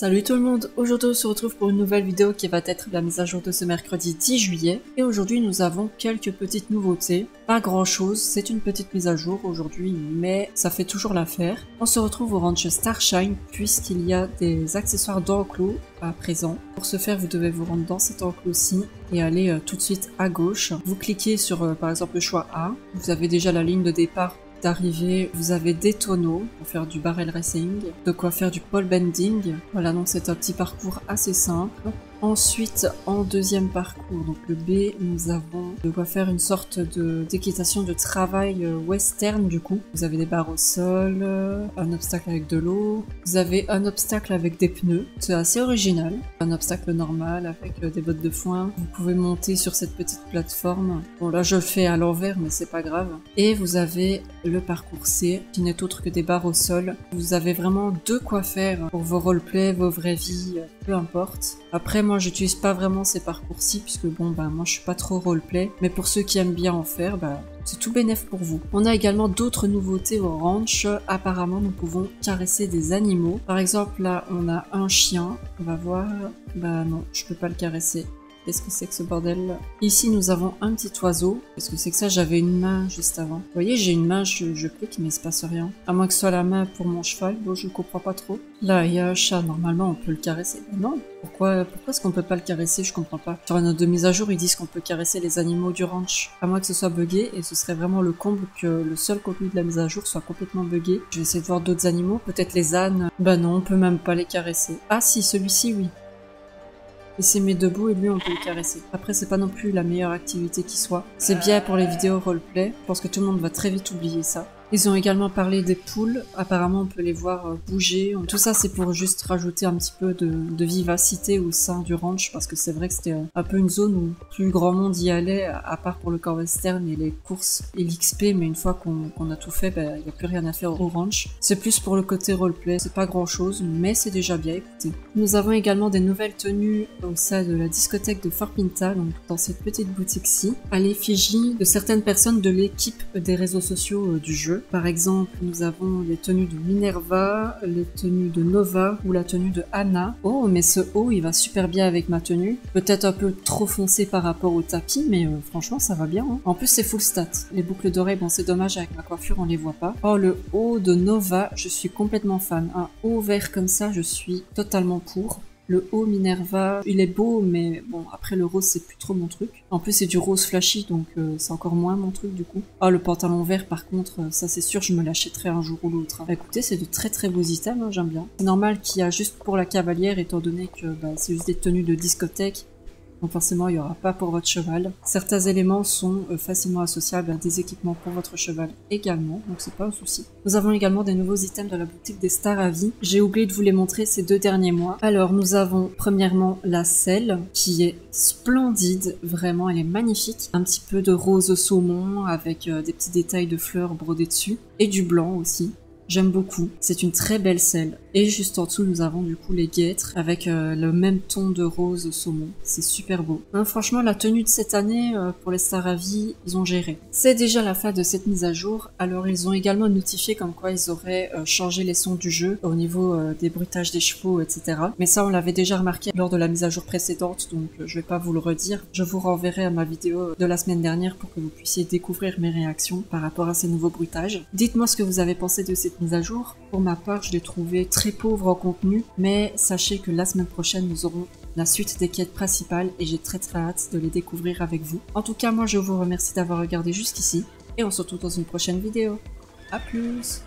Salut tout le monde, aujourd'hui on se retrouve pour une nouvelle vidéo qui va être la mise à jour de ce mercredi 10 juillet. Et aujourd'hui nous avons quelques petites nouveautés. Pas grand chose, c'est une petite mise à jour aujourd'hui, mais ça fait toujours l'affaire. On se retrouve au ranch Starshine puisqu'il y a des accessoires d'enclos à présent. Pour ce faire, vous devez vous rendre dans cet enclos-ci et aller euh, tout de suite à gauche. Vous cliquez sur euh, par exemple le choix A. Vous avez déjà la ligne de départ d'arriver, vous avez des tonneaux pour faire du barrel racing, de quoi faire du pole bending. Voilà, donc c'est un petit parcours assez simple. Ensuite, en deuxième parcours, donc le B, nous avons de quoi faire une sorte d'équitation de travail euh, western du coup. Vous avez des barres au sol, euh, un obstacle avec de l'eau, vous avez un obstacle avec des pneus, c'est assez original. Un obstacle normal avec euh, des bottes de foin. Vous pouvez monter sur cette petite plateforme. Bon là je le fais à l'envers mais c'est pas grave. Et vous avez le parcours C qui n'est autre que des barres au sol. Vous avez vraiment de quoi faire pour vos roleplays, vos vraies vies, peu importe. Après moi j'utilise pas vraiment ces parcours-ci puisque bon bah moi je suis pas trop roleplay, mais pour ceux qui aiment bien en faire, bah c'est tout bénef pour vous. On a également d'autres nouveautés au ranch. Apparemment nous pouvons caresser des animaux. Par exemple là on a un chien, on va voir. Bah non, je peux pas le caresser. Qu'est-ce que c'est que ce bordel Ici, nous avons un petit oiseau. Qu'est-ce que c'est que ça? J'avais une main juste avant. Vous voyez, j'ai une main, je, clique, mais il se passe rien. À moins que ce soit la main pour mon cheval. Bon, je comprends pas trop. Là, il y a un chat. Normalement, on peut le caresser. non Pourquoi, pourquoi est-ce qu'on peut pas le caresser? Je comprends pas. Sur de mise à jour, ils disent qu'on peut caresser les animaux du ranch. À moins que ce soit buggé. Et ce serait vraiment le comble que le seul contenu de la mise à jour soit complètement buggé. Je vais essayer de voir d'autres animaux. Peut-être les ânes. Bah non, on peut même pas les caresser. Ah si, celui-ci, oui. Il s'est mis debout et lui on peut le caresser. Après c'est pas non plus la meilleure activité qui soit. C'est bien pour les vidéos roleplay. Je pense que tout le monde va très vite oublier ça. Ils ont également parlé des poules. Apparemment, on peut les voir euh, bouger. Tout ça, c'est pour juste rajouter un petit peu de, vivacité au sein du ranch, parce que c'est vrai que c'était euh, un peu une zone où plus grand monde y allait, à part pour le corps western et les courses et l'XP. Mais une fois qu'on a tout fait, ben, il n'y a plus rien à faire au ranch. C'est plus pour le côté roleplay. C'est pas grand chose, mais c'est déjà bien. Écoutez. Nous avons également des nouvelles tenues au sein de la discothèque de Fort Pinta, donc dans cette petite boutique-ci, à l'effigie de certaines personnes de l'équipe des réseaux sociaux euh, du jeu. Par exemple, nous avons les tenues de Minerva, les tenues de Nova ou la tenue de Anna. Oh, mais ce haut, il va super bien avec ma tenue. Peut-être un peu trop foncé par rapport au tapis, mais euh, franchement, ça va bien. Hein. En plus, c'est full stat. Les boucles d'oreilles, bon, c'est dommage, avec ma coiffure, on les voit pas. Oh, le haut de Nova, je suis complètement fan. Un haut vert comme ça, je suis totalement pour. Le haut Minerva, il est beau, mais bon, après le rose, c'est plus trop mon truc. En plus, c'est du rose flashy, donc euh, c'est encore moins mon truc du coup. Ah, le pantalon vert, par contre, euh, ça c'est sûr, je me l'achèterai un jour ou l'autre. Bah, écoutez, c'est de très très beaux items, hein, j'aime bien. C'est normal qu'il y a juste pour la cavalière, étant donné que bah, c'est juste des tenues de discothèque donc forcément il n'y aura pas pour votre cheval. Certains éléments sont euh, facilement associables à des équipements pour votre cheval également, donc c'est pas un souci. Nous avons également des nouveaux items de la boutique des Stars à. J'ai oublié de vous les montrer ces deux derniers mois. Alors nous avons premièrement la selle qui est splendide, vraiment elle est magnifique. Un petit peu de rose saumon avec euh, des petits détails de fleurs brodés dessus et du blanc aussi. J'aime beaucoup. C'est une très belle selle. Et juste en dessous, nous avons du coup les guêtres avec euh, le même ton de rose saumon. C'est super beau. Hein, franchement, la tenue de cette année euh, pour les vie, ils ont géré. C'est déjà la fin de cette mise à jour. Alors, ils ont également notifié comme quoi ils auraient euh, changé les sons du jeu au niveau des bruitages des chevaux, etc. Mais ça, on l'avait déjà remarqué lors de la mise à jour précédente, donc je vais pas vous le redire. Je vous renverrai à ma vidéo de la semaine dernière pour que vous puissiez découvrir mes réactions par rapport à ces nouveaux bruitages. Dites-moi ce que vous avez pensé de cette mise à jour. Pour ma part, je l'ai trouvé très pauvre en contenu, mais sachez que la semaine prochaine, nous aurons la suite des quêtes principales et j'ai très très hâte de les découvrir avec vous. En tout cas, moi je vous remercie d'avoir regardé jusqu'ici et on se retrouve dans une prochaine vidéo. A plus